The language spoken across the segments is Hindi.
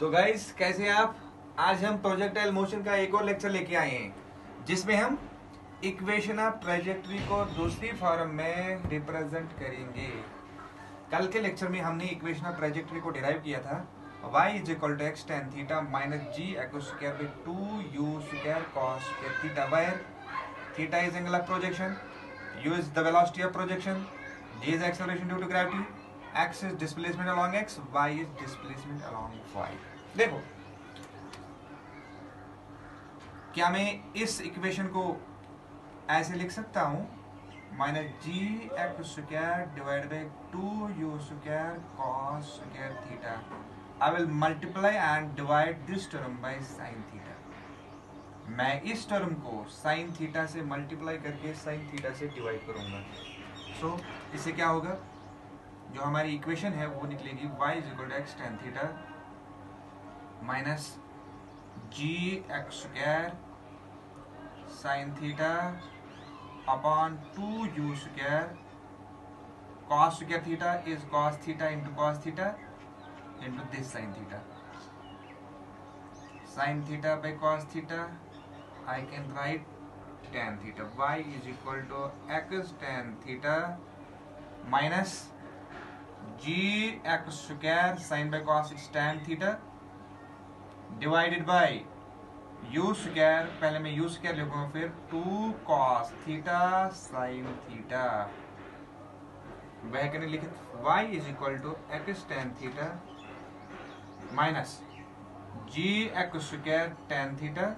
तो गाइज कैसे हैं आप आज हम प्रोजेक्टाइल मोशन का एक और लेक्चर लेके आए हैं जिसमें हम इक्वेशन ऑफ प्रोजेक्ट्री को दूसरी फॉर्म में रिप्रेजेंट करेंगे कल के लेक्चर में हमने इक्वेशन ऑफ प्रोजेक्ट्री को डिराइव किया था y is equal to x tan theta minus g x square by two u square cos square theta where theta is angle of projection u is the velocity of projection g is acceleration due to gravity x is displacement along x, y is displacement along y. देखो क्या मैं इस इक्वेशन को ऐसे लिख सकता हूं minus g x square divide by two u square cos square theta I will multiply and divide this term by sine theta मैं इस टर्म को साइन थीटा से मल्टीप्लाई करके साइन थीटा से डिवाइड करूंगा सो so, इससे क्या होगा जो हमारी इक्वेशन है वो निकलेगी y is equal to x tan theta minus g x square sine theta upon two u square cos square theta is cos theta into cos theta into this sine theta sine theta by cos theta I can write tan theta y is equal to x tan theta minus g x square sine by cos it's tan theta divided by u square पहले मैं यू स्क्वायर लिखूंगा फिर two cos theta sine theta वह करने लिखित y is equal to x tan theta minus g x square tan theta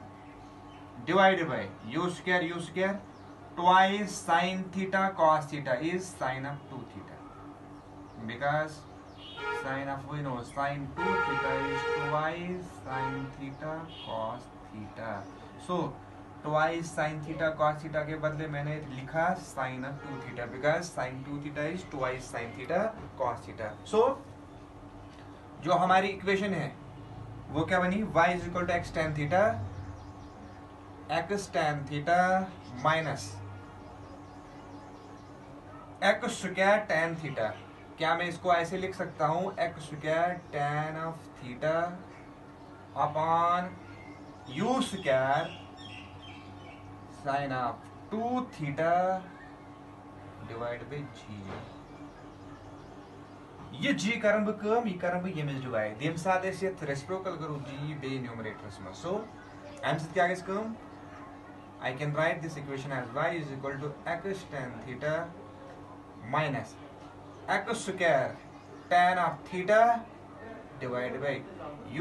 divided by u square u square twice sine theta cos theta is sine of two theta because sine of we know sine 2 theta is twice sine theta cos theta so twice sine theta cos theta के बदले मैंने लिखा sine of 2 theta because sine 2 theta is twice sine theta cos theta so जो हमारी इक्वेशन है वो क्या बनी y is equal to x tan theta x tan theta minus x क्या टेन थीटा क्या मैं इसको ऐसे लिख सकता हूँ x square tan of theta upon u square sine of two theta divide by g ये जी करम बह कम यह करन बह यमिस डिवाइड ये साथ रेस्प्रोकल करो जी बे न्यूमरेटरस मज सो अम सत क्या गई कम I can write this equation as y is equal to x tan theta minus x square tan of theta divide by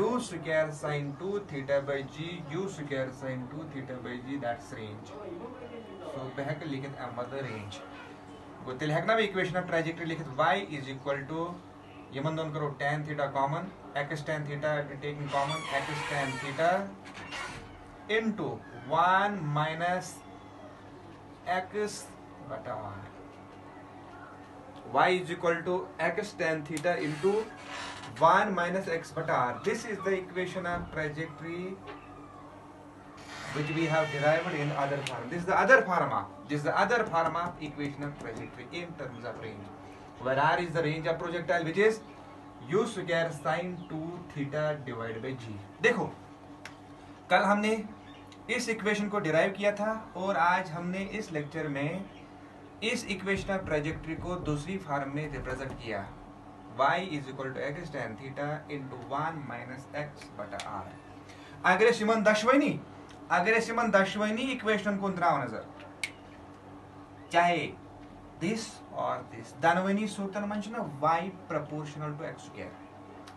u square sin 2 theta by g u square sin 2 theta by g that's range so back likit another range गोतिल है ना भी इक्वेशन ऑफ ट्रेजेक्टरी लिखित y इज इक्वल टू ये मन दोन करो tan theta common x tan theta taking common x tan theta into 1 minus x बटा 1 y is equal to x tan theta into 1 minus x but r. This is the equation of trajectory which we have derived in other form. This is the other form of this is the other form of equation of trajectory in terms of range. Where r is the range of projectile which is u square sin 2 theta divided by g. dekho kal humne इस इक्वेशन को डिराइव किया था और आज हमने इस लेक्चर में इस इक्वेशन ऑफ ट्रेजेक्ट्री को दूसरी फार्म में रिप्रेजेंट किया y is equal to x tan theta into one minus x बटा आर अगर यमन दशवनी अगर यमन दशवनी इक्वेशन को द्राव नजर चाहे दिस और दिस दनवनी सूत्रन मन y proportional to x square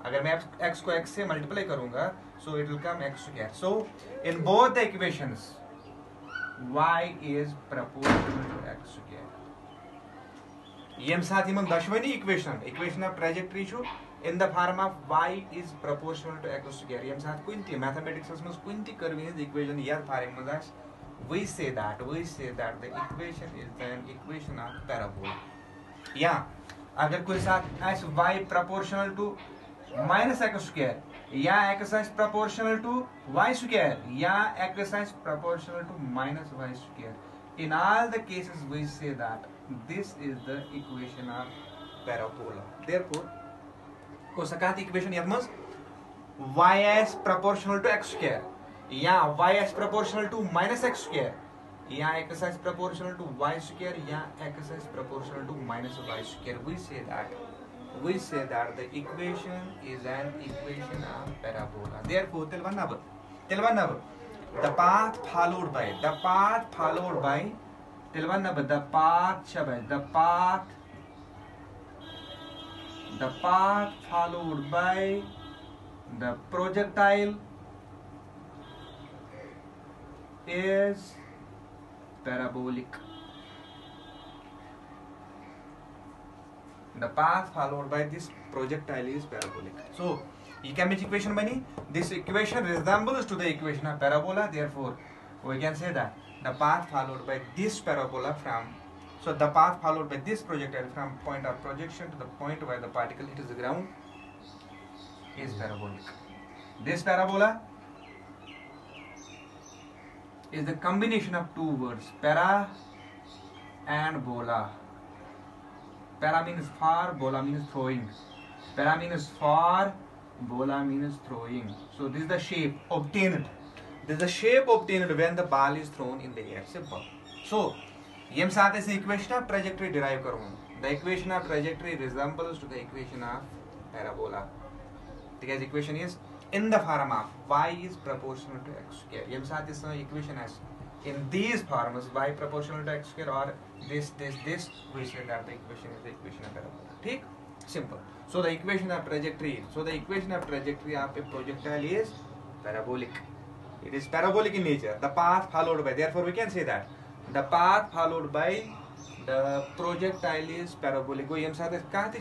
अगर मैं x को x से मल्टीप्लाई करूंगा so it will come x square so in both the equations y is proportional to x square M साथ ही मंग दशवनी equation equation of trajectory shoe in the form of y is proportional to x square M साथ कोणती मॅथमॅटिक्स मग कोणती करवी है इक्वेशन यार form mug we say that we say that the equation is the equation of parabola या अगर कोई साथ x y proportional to -x square या x is proportional to y square या x is proportional to minus y square in all the cases we say that this is the equation of parabola therefore को सकात इक्वेशन यत मस y s proportional to x square या y s proportional to minus x square या x is proportional to y square या x is proportional to minus y square we say that we say that the equation is an equation of parabola. Therefore, tell one number. Tell one number. The path followed by the path followed by tell one number. The path shabai. The path. The path followed by the projectile is parabolic. The path followed by this projectile is parabolic. So, Ekami's equation many. This equation resembles to the equation of parabola. Therefore, we can say that the path followed by this parabola from so the path followed by this projectile from point of projection to the point where the particle hits the ground is parabolic. This parabola is the combination of two words para and bola. Para mean for bola mean throwing para mean for bola mean throwing so this the shape obtain this the shape obtain when the ball is thrown in the air so ये साथ ऐसे इक्वेशन ऑफ ट्रेजेक्ट्री डिराइव करूँ the equation of trajectory resembles to the equation of parabola ठीक है equation is in the form of y is proportional to x square ये साथ इस इक्वेशन है in these forms by proportional to x square or this this this we say that the equation is the equation of parabola ठीक simple so the equation of trajectory so the equation of trajectory of a projectile is parabolic it is parabolic in nature the path followed by therefore we can say that the path followed by the projectile is parabolic go yem sath ka thi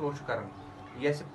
throw chu karan yes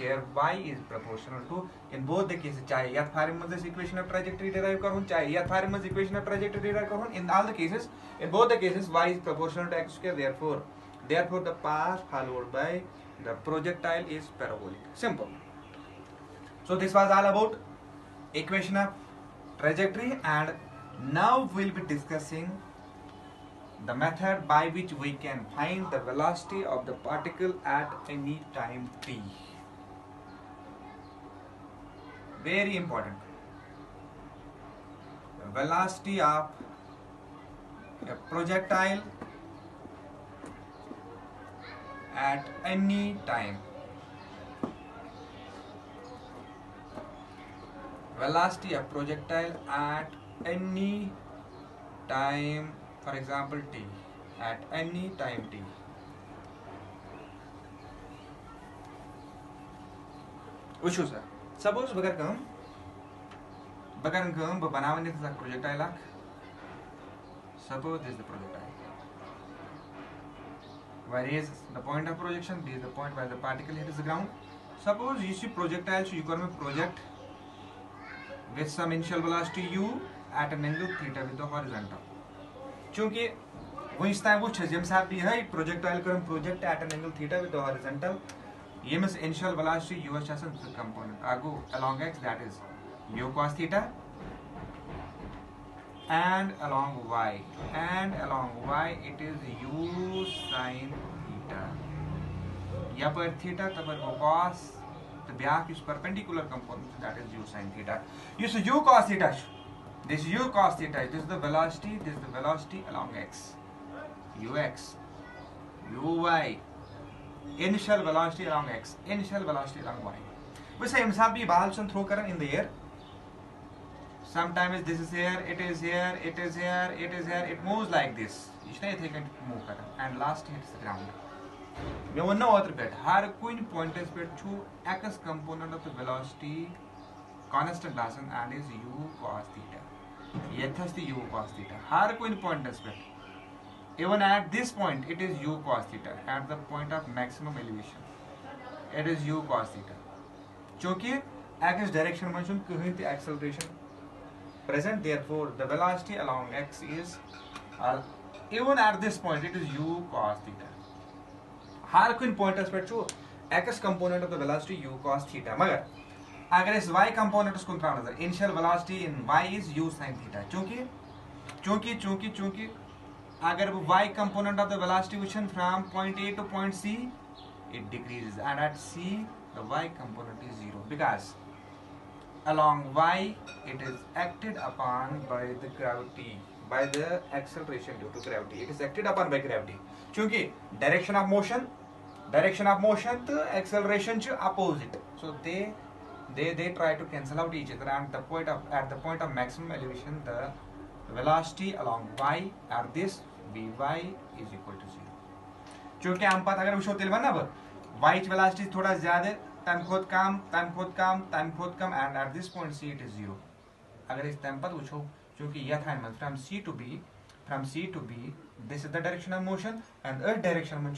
square y is proportional to in both the cases चाहे यथ फार्म मज इक्वेशन ऑफ ट्रैजेक्टरी डिराइव करूँ चाहे यथ फार्म मज इक्वेशन ऑफ ट्रैजेक्टरी डिराइव करूँ in all the cases in both the cases y is proportional to x square therefore therefore the path followed by the projectile is parabolic simple so this was all about equation of trajectory and now we will be discussing the method by which we can find the velocity of the particle at any time t very important velocity of a projectile at any time velocity of projectile at any time for example t at any time t Which Ushu sir suppose बगर काम बगर काम बनावने का प्रोजेक्ट आय lakh suppose this is the projectile where is the point of projection this is the point where the particle hits the ground suppose you see projectile so you can project with some initial velocity u at an angle theta with the horizontal क्योंकि वो इस तरह वो छजम साहब भी है प्रोजेक्टाइल करम project at an angle theta with the horizontal EMS initial velocity u has as a component ago along x that is u cos theta and along y and along y it is u sin theta यहाँ पर थीटा तब वो cos the back is perpendicular component that is u sin theta you so u cos theta this u cos theta this is the velocity this is the velocity along x ux uy initial velocity along x, initial velocity along y. Which I himself be also throw current in the air. Sometimes this is here, it is here, it is here, it is here, it moves like this. इसने थे कि move कर and last hits the ground. मैं वो ना और बेट हर कोई पॉइंटर्स बेट छू x component of the velocity constant Larsen and is u cos theta ये था यू cos थीटा हर कोई पॉइंटर्स बेट even at this point it is u cos theta at the point of maximum elevation it is u cos theta kyunki x direction mein में kahin the acceleration present therefore the velocity along x is uh, even at this point it is u cos theta har kun point as per छु x component of the velocity u cos theta magar agar is y components को तरा नजर initial velocity in y is u sin theta kyunki kyunki kyunki kyunki agar y component of the velocity motion from point a to point c it decreases and at c the y component is zero because along y it is acted upon by the gravity by the acceleration due to gravity it is acted upon by gravity kyunki direction of motion direction of motion to acceleration to opposite so they they they try to cancel out each other and the point of at the point of maximum elevation the velocity along y और this vy is equal to 0 चूंकि हम पत अगर वो तेल वन y velocity थोड़ा ज्यादा तम खोद कम तम खोद कम तम खोद कम and at this point c it is 0 अगर तम पत वो चूंकि यथ मन from c to b from c to b this is the direction of motion and अथ डायरेक्शन मन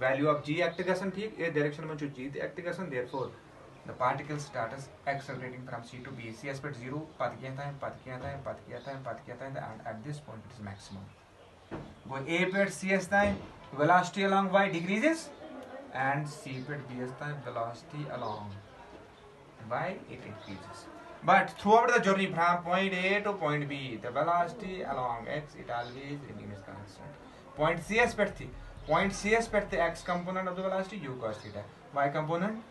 वैल्यू ऑफ g एक्ट ग ठीक अथ डायरेक्शन मन g एक्ट ग therefore The particle starts accelerating from C to B. C has put 0, path kiya tha path kiya tha path kiya tha path kiya tha and at this point it is maximum. go A pet C has था velocity along y decreases and C pet B has था velocity along y it increases. But throughout the journey from point A to point B, the velocity along x it always remains constant. Point C has put थी. Point C has put the x component of the velocity u cos theta. Y component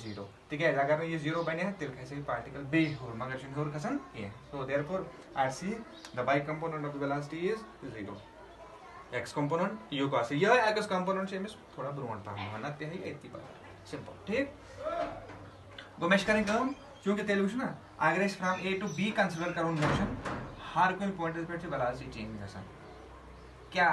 zero तिकाज अगर तो यह जीरो बने तेल खसे पार्टिकल बे हूर मगर चुन हूर खसान कह so therefore R C the y component of velocity is zero x component u को ये एक्स तो से अमिस थोड़ा ब्रोन पहन वन ते अति सिंपल ठीक गो मे कर चूंकि तेल वो अगर from A to B consider करो मोशन हर कुछ पॉइंट पे वेलासिटी चेंज ग क्या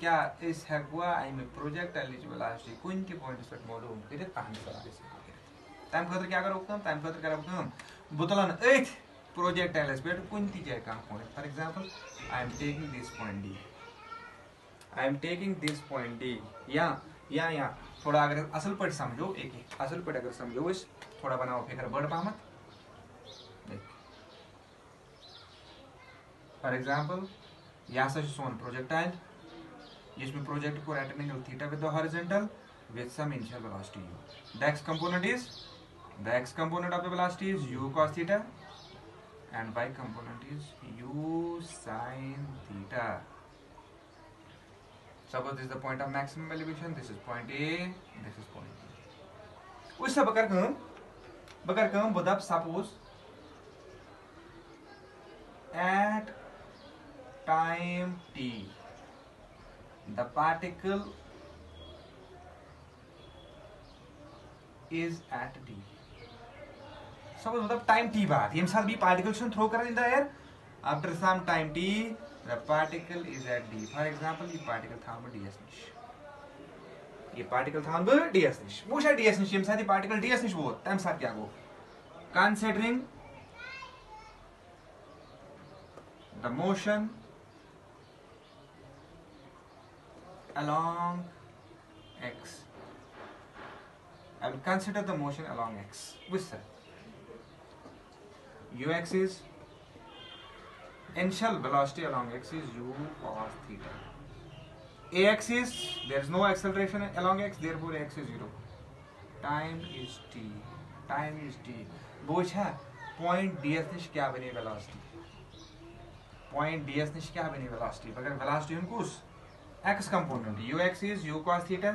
क्या तो इस आई मे प्रोजेक्ट एलिजिबल आज आश्री कुन के point पर मालूम करे ताहन करा इसे टाइम खतर क्या करो कम टाइम खतर करो कम बुतलन एथ प्रोजेक्ट एलिस बेट कुन ती जाए काम point for example I am taking this point D I am taking this point D या या या थोड़ा अगर असल पर समझो एक एक असल पर अगर समझो इस थोड़ा बनाओ फिकर बढ़ पामत फॉर एग्जांपल यह हा सोन प्रोजेक्टाइल इसमें प्रोजेक्ट को at an theta with the with some initial velocity u the x component is the x component of the velocity is u cos theta and y component is u sin theta suppose this the point of maximum elevation this is point A this is point उस सब कर कम बकर कम बदप suppose at time t the particle is at d suppose मतलब time t बाद हम साथ भी particles throw करा in the air after some time t the particle is at d for example ये particle था हम ds निश ये particle था हम ds निश वो शायद ds निश हम साथ ये particle ds निश वो तब साथ क्या हो considering the motion along x I will consider the motion along x which sir ux is initial velocity along x is u cos theta ax is there is no acceleration along x therefore x is 0 time is t time is t बोझ है point डी एस निश क्या बनी वेलोसिटी पॉइंट डी एस निश क्या बनी वेलोसिटी अगर वेलोसिटी उनकुस x component ux is u cos theta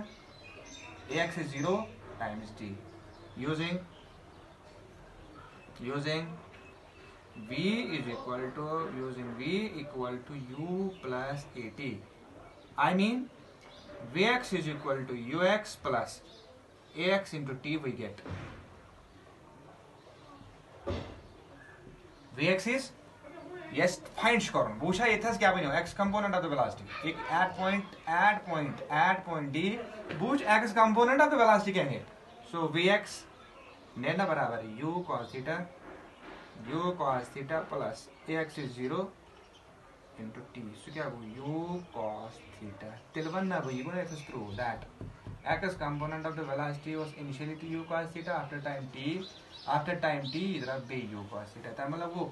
ax is 0 times t using using v is equal to using v equal to u plus at i mean vx is equal to ux plus ax into t we get vx is Yes, find scoron. पूछा ये था कि क्या बनी हो x component of the velocity. एक at point, at point, at point d. पूछ x component of the velocity क्या है? So vx नेना बराबर u cos theta, u cos theta plus ax is zero into t. So kya ho u cos theta. तिलवन ना भाई गुना it is true that x component of the velocity was initially to u cos theta after time t after time t idra b u cos theta. तो wo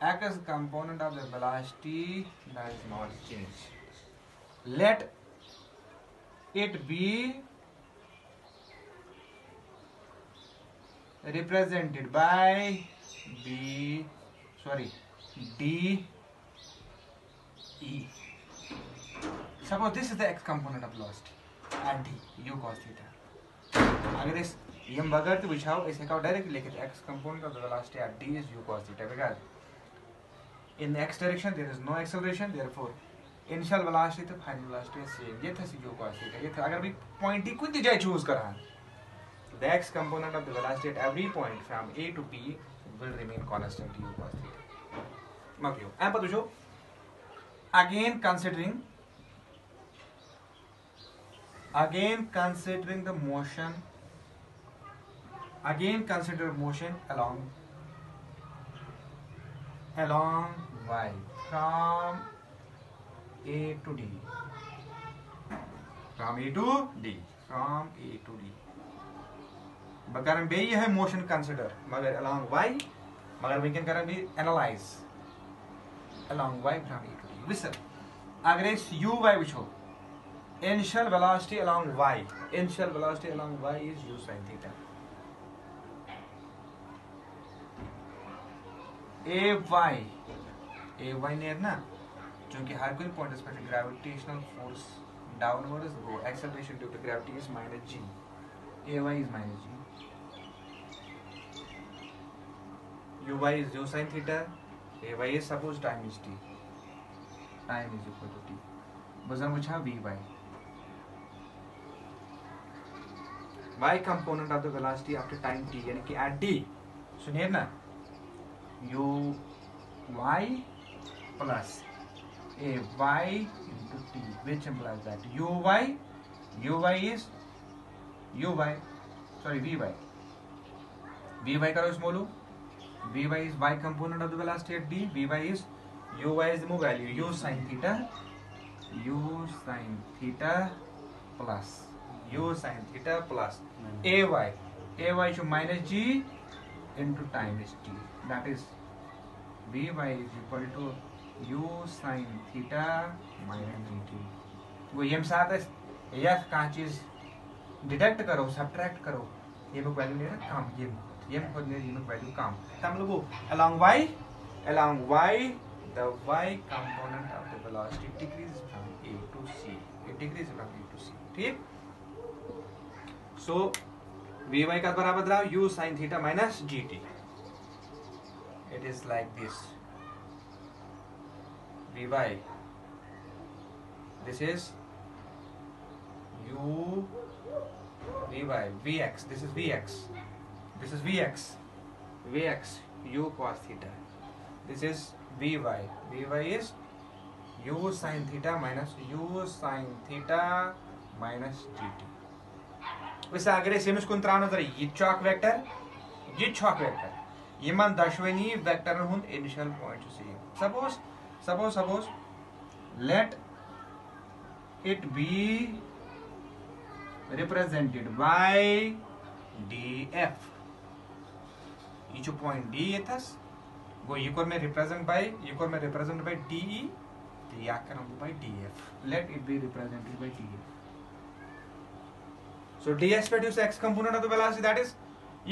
act as a component of the velocity that is not change Let it be represented by B sorry D E. Suppose this is the x component of velocity and D u cos theta. agar is ये हम बगैर तो बिछाओ इसे का डायरेक्ट लेके x component of the velocity at D is u cos theta because in x direction there is no acceleration therefore initial velocity to final velocity is same yet as you का सीखा ये agar bhi भी point ही कुछ jay choose kar raha the x component of the velocity at every point from a to b will remain constant u cos theta okay and but jo again considering again considering the motion again consider motion along along y from A to D. From A to D. From A to D. कारण बे ये है मोशन कंसिडर मगर along y मगर वनकन कर analyse along y from A to D. Listen. अगर u y वाई वो initial velocity along y. Initial velocity along y is u sin theta. A y a y near ना क्योंकि हर कोई पॉइंट इस पर gravitational force downward is go acceleration due to gravity is minus g a y is minus g u y is u sine theta a y is suppose time is t time is equal to t बजा बुझा v y y component of the velocity after time t यानी कि at t सुनिए ना u y plus a y into t which implies that u y u y is u y sorry v y v y करो small u v y is y component of the velocity at d v y is u y is the move value u sin theta u sin theta plus u sin theta plus a y a y is minus g into time is t that v y is equal to u sin theta minus dt वो ये साथ है यस चीज डिटेक्ट करो सब्ट्रैक्ट करो ये वो वैल्यू ले रहा काम ये ये खुद ने ये वो वैल्यू काम तो हम लोगों along y along y the y component of the velocity from A to C it decrease from A to C ठीक सो वी वाई का बराबर रहा u sine theta minus g t it is like this vy this is u vy vx this is vx this is vx vx u cos theta this is vy vy is u sin theta minus u sin theta minus gt इस आगे से मिस नजर ये चौक वेक्टर ये चौक वेक्टर यमन दशवनी वेक्टरन हुंद initial point same suppose suppose suppose let it be represented by D F ये जो पॉइंट डी यथस गो ये कोर में रिप्रेजेंट बाय ये कोर में रिप्रेजेंट बाय डी ई तो या करम by D F let it be represented by D F so D S पे x component of the velocity that is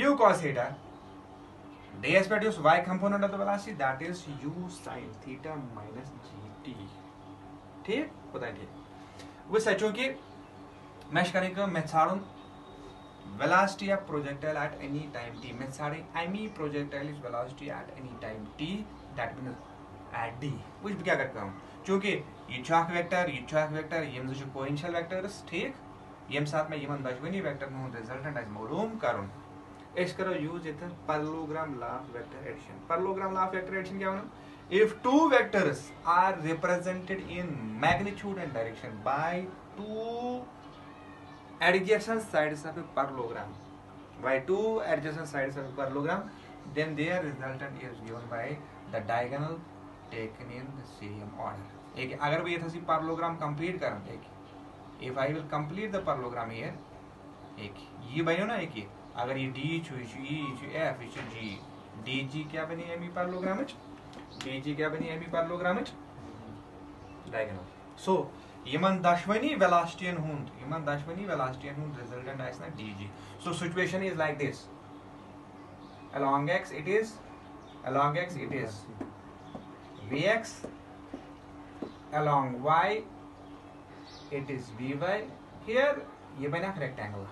u cos theta They has produced y component of the velocity that is u sin theta minus gt. ठीक बताइए वो सचो कि मैं करें कम मैं छाड़ून velocity of projectile at any time t मैं छाड़े any projectile is velocity at any time t that means at d वो भी क्या करता हूँ चूँकि ये छाक वेक्टर ये छाक वेक्टर ये मुझे कोइंशियल वेक्टर्स ठीक ये साथ में ये मन बचवनी वेक्टर में रिजल्टेंट आज मालूम करूँ एच करो use Ethan parallelogram law of vector addition parallelogram law of vector addition क्या होना if two vectors are represented in magnitude and direction by two adjacent sides of a parallelogram by two adjacent sides of a parallelogram then their resultant is given by the diagonal taken in the same order एक अगर मैं ये था सी पार्लोग्राम कंप्लीट करना एक if I will complete the parallelogram ये एक ये बनो ना एक ये अगर ये डी छू यह एफ यह जी डी जी क्या बनी M E parallelogram D G क्या बनी M E parallelogram diagonal so इन दशवनी वेलास्टियन हुंद दशवनी वेलास्टियन हुंद रिजल्टेंट आ D G so situation is like this x it is it x it is we x vx y it is we y here ये बना rectangle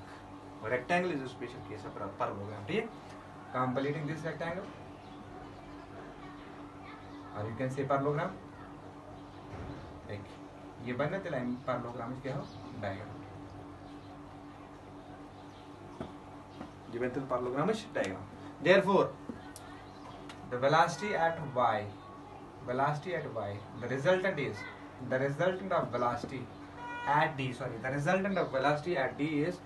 rectangle is special special case of proper program ठीक है completing this rectangle और यू कैन से पार्लोग्राम ये बन रहे थे लाइन पार्लोग्राम क्या हो डायग्राम ये बन रहे parallelogram diagram there the velocity at y velocity at y the resultant is the resultant of velocity at D sorry the resultant of velocity at D is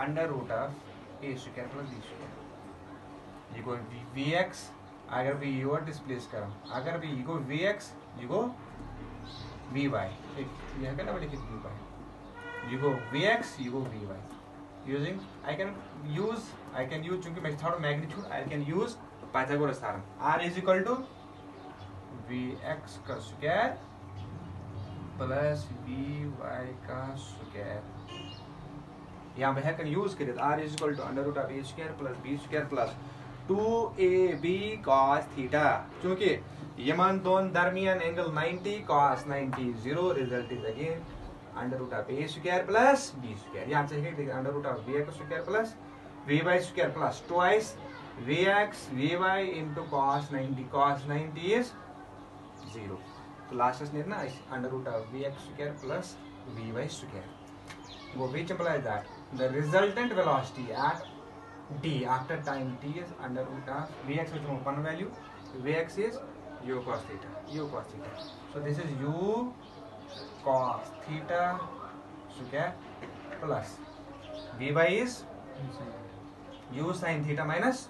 under root of a square plus b square ego v x अगर भी यू और डिस्प्लेस करो अगर भी ये को वी एक्स ये को वी वाई यहाँ का नंबर लिखित वी वाई को वी एक्स ये को v y using I can use I can use चूंकि मैं थोड़ा magnitude I can use Pythagoras theorem R is equal to v x का स्क्वायर प्लस वी वाई का स्क्वायर या बे हेकन यूज कर R is equal to under root of a square plus b square plus two a b cos theta चूंकि यमन दोन दरमियान angle 90 cos 90 zero result is again under root of a square plus b square यहाँ से under root of v x square plus v y square plus twice v x v y into cos 90 cos 90 is zero तो last under root of v x square plus v y square वो which implies that the resultant velocity at d after time t is under root of vx which is open value vx is u cos theta u cos theta so this is u cos theta ठीक है plus D is u sin theta minus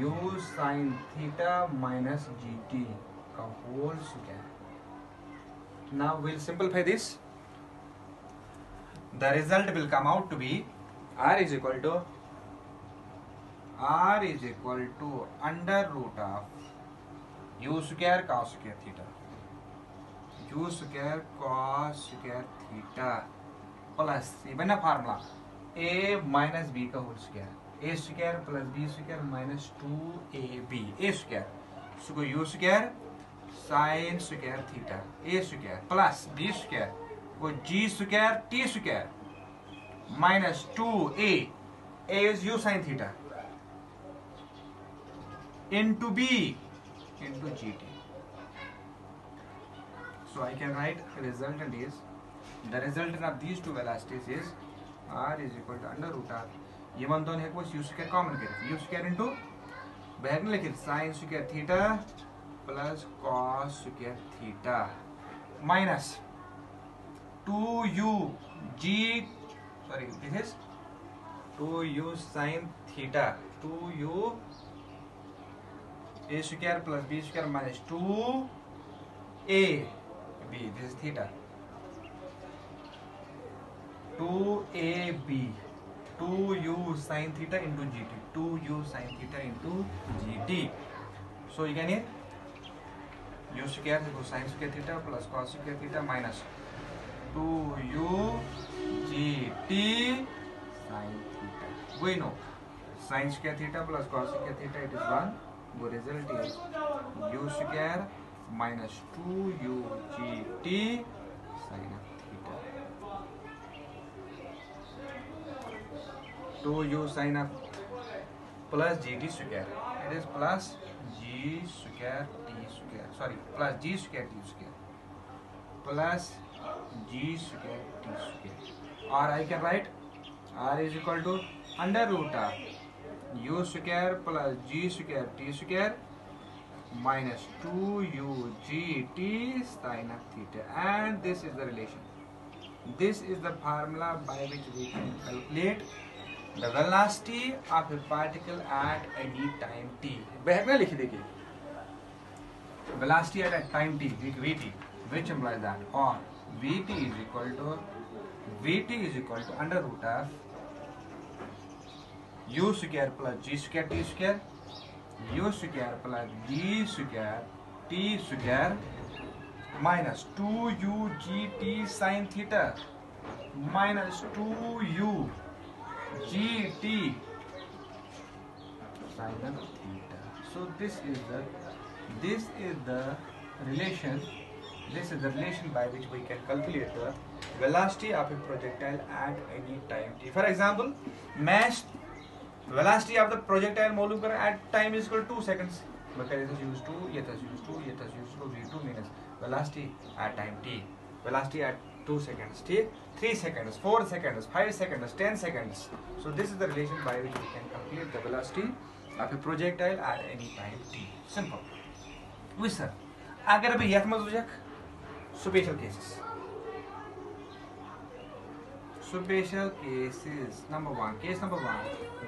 u sin theta minus gt का होल ठीक है now will simplify this the result will come out to be r is equal to r is equal to under root of u square cos square theta u square cos square theta plus ये बना formula a minus b का whole square a square plus b square minus two a b a square so u square sine square theta a square plus b square वो g square t square minus two a a is u sine theta into b into g t so I can write resultant is the resultant of these two velocities is r is equal to under root r even though equals u square common get u square into बाहर में लिखिए sin square theta plus cos square theta minus 2u sin theta, 2u a square plus b square minus 2ab, this is theta, 2ab, 2u sin theta into gt, 2u sin theta into gt. So you can get u square equals sin square theta plus cos square theta minus two u g t sine theta we know sin square theta plus cos square theta it is 1 the result is u square minus 2u gt sin theta 2u sin of plus gt square it is plus g square t square sorry plus g square t square plus g square t square और I can write R is equal to under root R u square plus g square t square minus 2ugt sine of theta and this is the relation this is the formula by which we can calculate the velocity of a particle at any time t back में लिख देखिए velocity at a time t vt which implies that or vt is equal to vt is equal to under root of u square plus g square t square u square plus g square t square minus 2u t sin theta minus 2u t sin theta so this is the this is the relation This is the relation by which we can calculate the velocity of a projectile at any time t. For example, mass velocity of the projectile मालूम करें at time is equal to 2 seconds. Because it is used to, it is used to, it is used to v2 minus velocity at time t. Velocity at 2 seconds t, 3 seconds, 4 seconds, 5 seconds, 10 seconds. So this is the relation by which we can calculate the velocity of a projectile at any time t. Simple. Wizard. Agar अभी यथ मज special cases special cases number one case number one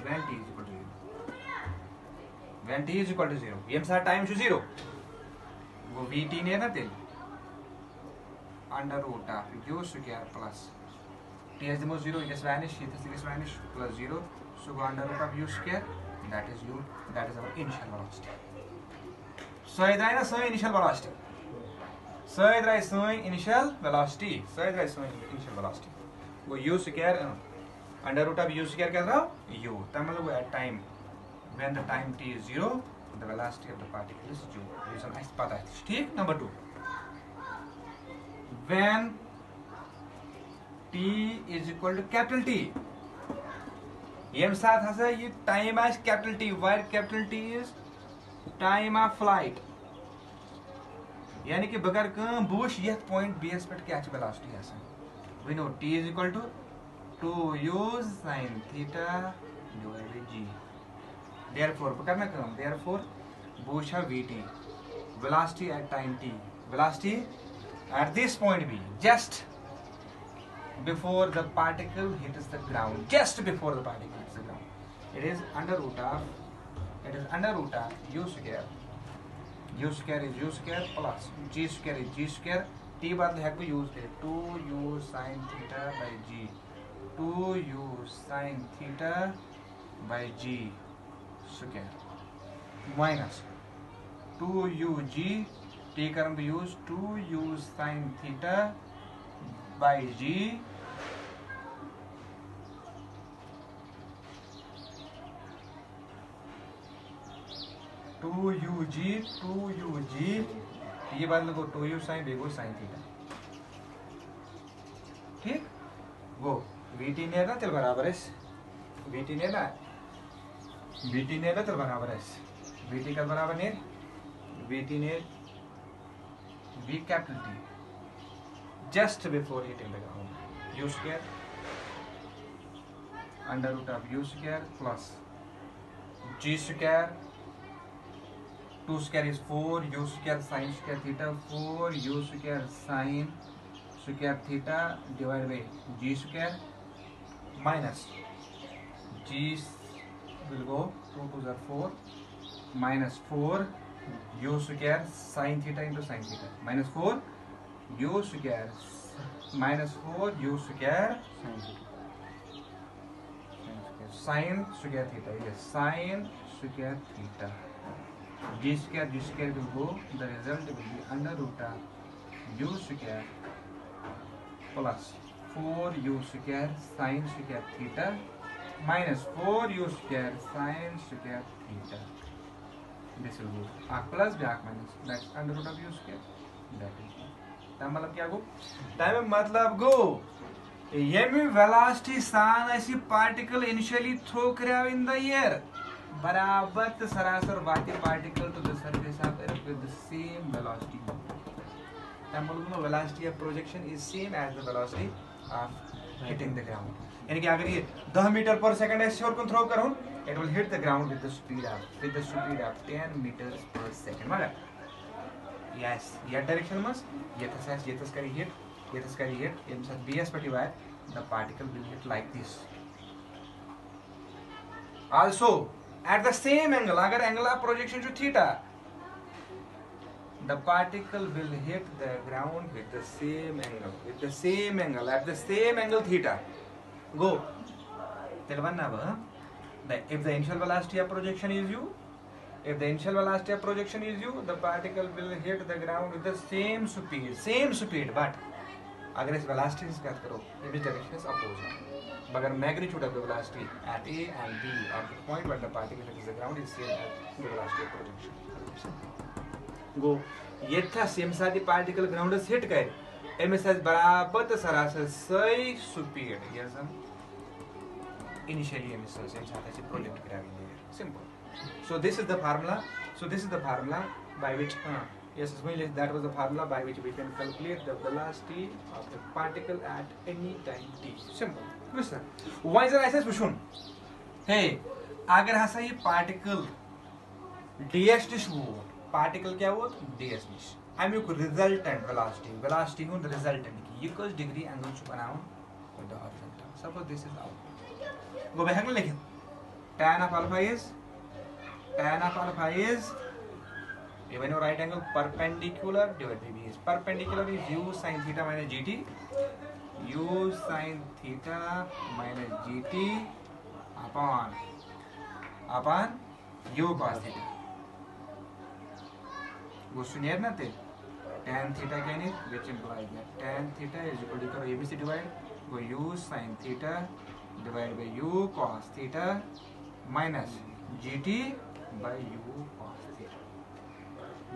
when t is equal to zero when t is equal to zero vm sar time वो वी टी ने ना दिल under root of u square plus t s दिमो zero इगस वैनिश इथस इगस vanish plus zero so go under root of u square that is u that is our initial velocity so इधर है ना सो इनिशियल वेलोसिटी सह द्राय सनिशल वेलासिटी सह द्राय initial velocity go u square under root of u square क्या द्राव यू तमें go at time when the time t is 0 the velocity of the particle is 0 ये सब ऐसे पता है ठीक number 2 when t is equal to capital t यम साथ हसा ये टाइम आज capital t where capital t is time of flight यानी कि बगैर कम बह पॉइंट बेस पे क्या वेलासिटी वनो t is equal to two u sine theta g therefore बह कर डेयर फोर बह वा v t velocity at time t velocity at this point b just before the particle hit is the ground just before the particle it is u square is u square plus g square is g square t बंद हेको यूज कर two u sine theta by g two u sine theta by g square minus two u g t कर use two u sine theta by g two u g two u g ये बात लिखो टू यू साइन बेगो साइन थीटा ठीक वो टी ने ना तेरे बराबर है टी ने ना टी ने ना तेरे बराबर है टी का बराबर ने टी ने v capital t just before ये टेल लगा हूँ u square under root of u square plus g square two square is four u square sine square theta four u square sine square theta divide by g square minus g will go to two जर four minus four u square sine theta into sine theta minus four u square minus four u square sine theta sine square theta sine square theta d square u square will go the result will be under root u square plus four u square sine square theta minus four u square sine square theta this will go आख plus back minus that under root of u square that is मतलब क्या गो तमि मतलब गो ये वेलास्टी सान पार्टिकल इनिशियली थ्रो कर इन द इयर बराबर तो सरासर बाकी पार्टिकल तो surface of earth with same velocity एम्बुलम velocity of projection is same as the velocity of hitting the ground यानी कि अगर ये 10 मीटर पर सेकंड एस और कौन थ्रो करूं it will hit the ground with the speed of with the speed of 10 meter पर सेकंड मतलब यस ये डायरेक्शन मस ये तो सेंस ये तो स्कैरी हिट ये तो scary hit M sir BS पर divide the particle will hit like this also at the same angle अगर angle of projection two theta the particle will hit the ground with the same angle with the same angle at the same angle theta go telvanava the if the initial velocity of projection is u if the initial velocity of projection is u the particle will hit the ground with the same speed same speed but अगर इस वेलासिटी की बात करो इमेज डायरेक्शन इज अपोजिट मगर magnitude of velocity at A and B at the point when the particle hit the ground is same as the velocity of projection go यथा same size the particle ground is hit करे एम एस एस बराबर तो सरासर सही सुपीरियर यस हम initially M S S same size से प्रोजेक्ट करा simple so this is the formula so this is the formula by which हां Yes, Ismail, that was the formula by which we can calculate the velocity of the particle at any time t. Simple. yes sir why is it ऐसा सुन? Hey, agar hasa ye particle ds dish wo particle kya wo ds dish. I mean resultant velocity. Velocity हूँ resultant की. ये कुछ degree angle चुका ना हूँ with the horizontal. Suppose this is out. go वो बहंग लेकिन tan of alpha is tan of alpha is given your right angle perpendicular divided by b is perpendicular is u sin theta minus gt u sin theta minus gt upon upon u cos theta goes to near nothing tan theta can it which implies that tan theta is equal to करो abc divide go u sin theta divided by u cos theta minus gt by u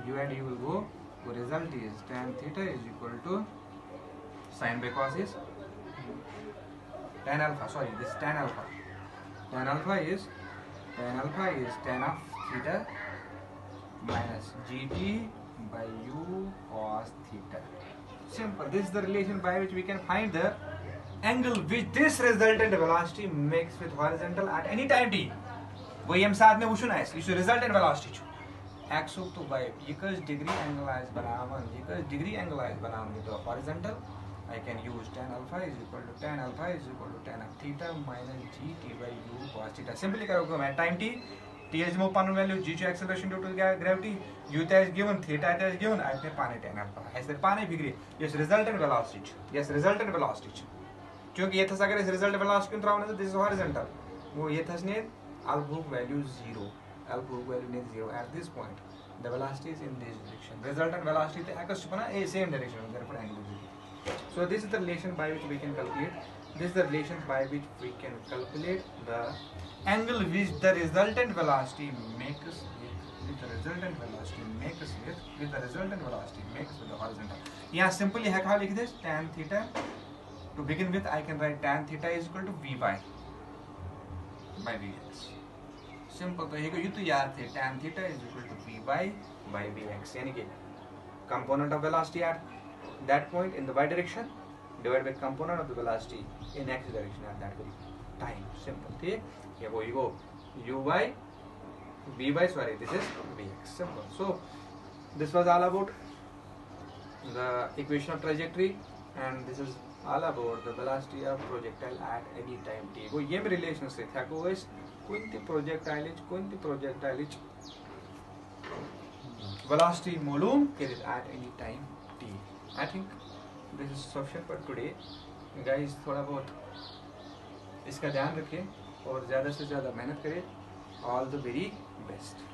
u and u will go the result is tan theta is equal to sin by cos is tan alpha sorry this tan alpha tan alpha is tan alpha is tan of theta minus gt by u cos theta simple this is the relation by which we can find the angle which this resultant velocity makes with horizontal at any time t वही हम साथ में वो सुना है इसलिए resultant velocity x up to y because degree एंगलाइज बनावन बिकज डिग्री एंगलाइज बनावन तो horizontal I can use tan alpha is equal to tan alpha is equal to tan theta minus g t by u cos theta simply करो मैं टाइम टी टी एज मो पन वैल्यू जी जो acceleration due to gravity u टैच given theta टैच गिवन आई थे पाने टेन अल्फा आई से पाने degree yes resultant velocity yes resultant velocity क्योंकि ये थस अगर इस रिजल्ट वेलोसिटी में तो दिस इज हॉरिजेंटल वो ये थस नहीं alpha value zero L prove value is 0 at this point. The velocity is in this direction. Resultant velocity is the same direction, therefore angle is 0. So this is the relation by which we can calculate. This is the relation by which we can calculate the angle which the resultant velocity makes with the resultant velocity makes with, with the resultant velocity makes with the horizontal. Yeah, simply how like this tan theta. To begin with, I can write tan theta is equal to Vy by Vx. Simple तो एक यू याद थे tan theta is equal to p by by b x यानी कि component of velocity at that point in the y direction divide by component of the velocity in x direction at that time simple ठीक ये वो ये वो u by b sorry this is b x simple so this was all about the equation of trajectory and this is all about the velocity of projectile at any time t वो ये भी रिलेशन से था को इस कोणते प्रोजेक्टायलीच कोणते प्रोजेक्टायलीच velocity मालूम get it at any time t i think this is sufficient for today guys थोड़ा बहुत इसका ध्यान रखें और ज़्यादा से ज़्यादा मेहनत करें ऑल द वेरी बेस्ट